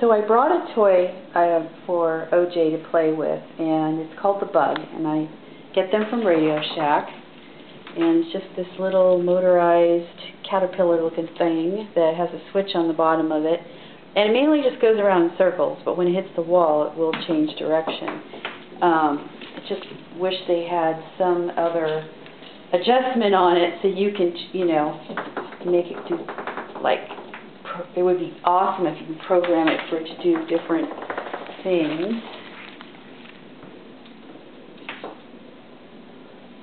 So I brought a toy uh, for OJ to play with, and it's called the Bug, and I get them from Radio Shack. And it's just this little motorized caterpillar-looking thing that has a switch on the bottom of it. And it mainly just goes around in circles, but when it hits the wall, it will change direction. Um, I just wish they had some other adjustment on it so you can, you know, make it do, like, it would be awesome if you could program it for it to do different things.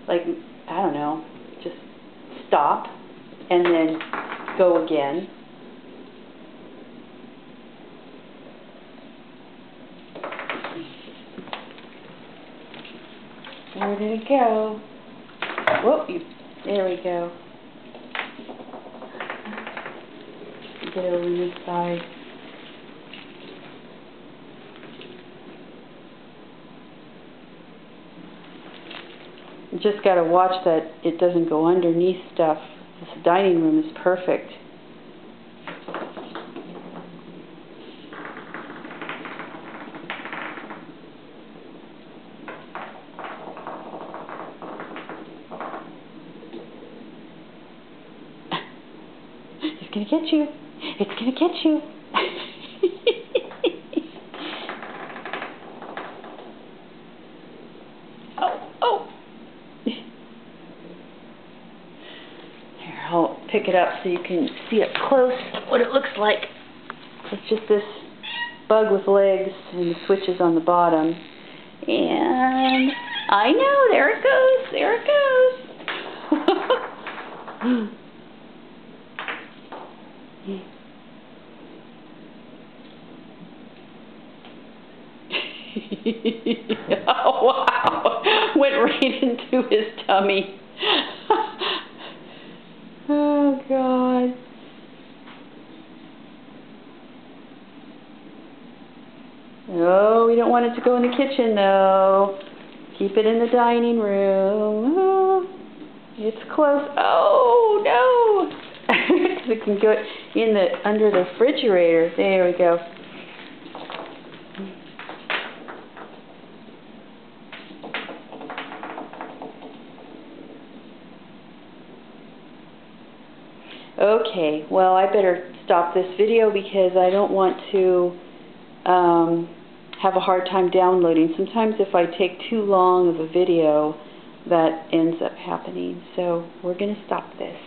Like, I don't know, just stop and then go again. Where did it go? Whoop, there we go. Get over this side. You just got to watch that it doesn't go underneath stuff. This dining room is perfect. He's going to get you. It's going to catch you. oh, oh. Here, I'll pick it up so you can see up close what it looks like. It's just this bug with legs and the switches on the bottom. And I know, there it goes, there it goes. oh, wow. Went right into his tummy. oh, God. Oh, we don't want it to go in the kitchen, though. Keep it in the dining room. Oh, it's close. Oh, no. it can go in the under the refrigerator. There we go. Okay, well I better stop this video because I don't want to um, have a hard time downloading. Sometimes if I take too long of a video, that ends up happening. So we're going to stop this.